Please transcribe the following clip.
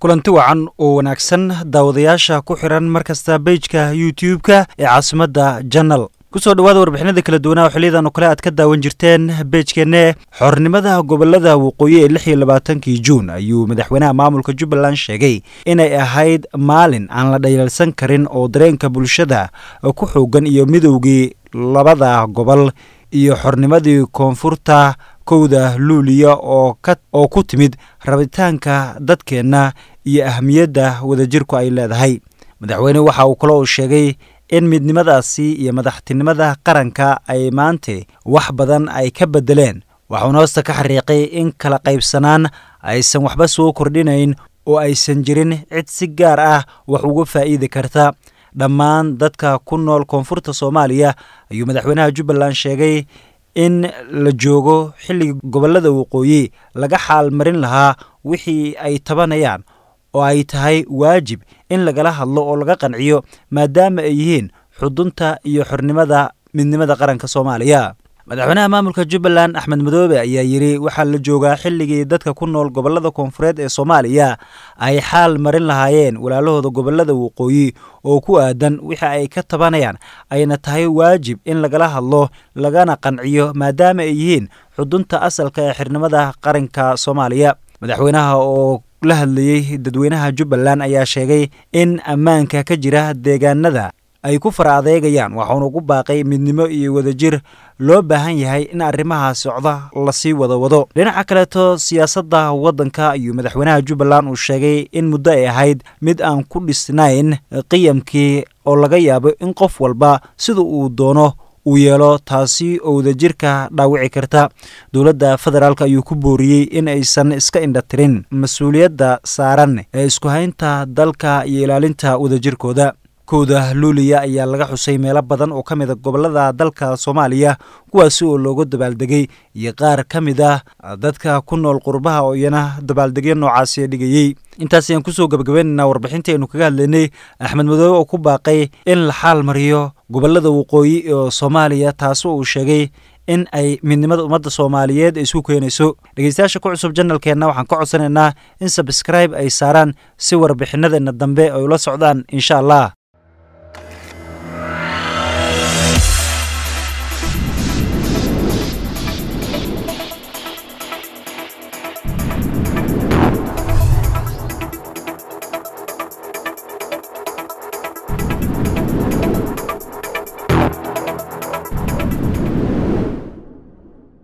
kulanti wacan oo wanaagsan daawadayaasha ku xiran markasta bejka youtube-ka ee caasimadda janal ku soo dhawaada warbixinada kala duwanaa xiliyadan oo kale aad ka daawan jirteen beejkeenne xornimada gobollada waqooyi ee lix iyo labaatankii juun ayuu madaxweynaha maamulka jubbaland sheegay inay ahayd maalin aan la dhayalsan karin oo dareenka bulshada ku xoogan iyo midowgii labada gobol iyo xornimadii koonfurta kowda luuliya oo ku timid rabitaanka dadkeenna iyo ahmiyadda wadajirku ay leedahay. Madaxweyne waxa uu kaloo sheegay in midnimadaasi iyo madaxtinimada qaranka ay maante wax badan ay ka beddeleen. Waxuuna hoosta ka xariiqay in kala qaybsanaan aysan waxba soo kordhinayn oo aysan jirin cid si gaar ah wax uga faa'iidi karta. Dhammaan dadka ku nool koonfurta soomaaliya ayuu madaxweynaha jubbaland sheegay in la joogo xilligii gobollada waqooyi laga xaal marin lahaa wixii ay tabanayaan oo ay tahay waajib in lagala hadlo oo laga qanciyo maadaama ay yihiin xudunta iyo xornimada midnimada qaranka soomaaliya madaxweynaha maamulka jubbaland axmed madoobe ayaa yidhi waxaa la joogaa xilligii dadka ku nool gobollada koonfureed ee soomaaliya ay xaal marin lahaayeen walaalahooda gobollada waqooyi oo ku aadan wixii ay ka tabanayaan ayna tahay waajib in lagala hadlo lagana qanciyo maadaama ay yihiin xudunta asalka ee xirnimada qaranka soomaaliya. Madaxweynaha oo la hadlayey dadweynaha jubbaland ayaa sheegay in ammaanka ka jira deegaanada ay ku fara adeegayaan waxauna ugu baaqay midnimo iyo wadajir. Loo baahan yahay in arrimaha socda la sii wada wado. Dhinaca kaleeto siyaasadda waddanka ayuu madaxweynaha jubbaland uu sheegay in muddo ay ahayd mid aan ku dhisnayn qiyamkii oo laga yaabo in qof walba sida uu doono uu yeelo taasi oo wadajirka dhaawici karta. Dowladda federaalk ayuu ku booriyey in aysan iska indhatirin mas'uuliyadda saaran ee isku haynta dalka iyo ilaalinta wadajirkooda kowda luuliya ayaa laga xusay meelo badan oo ka mid a gobollada dalka soomaaliya kuwaasi oo looga dabaaldegay iyo qaar ka mid ah dadka ku nool qurbaha oo iyana dabaaldegyo noocaasi dhigayey intaas ayaan ku soo gabagabaynaynaa warbixintii aynu kaga hadlaynay. Axmed madoobe oo ku baaqay in la xaal mariyo gobollada waqooyi oo soomaaliya taasi uu sheegay in ay midnimada ummadda soomaaliyeed isku keenayso. Dhegeystayaasha ku cusub janalkeenna waxaan ka codsanaynaa in sabskribe ay saaraan si warbixinadeenna dambe ay ula socdaan insha allah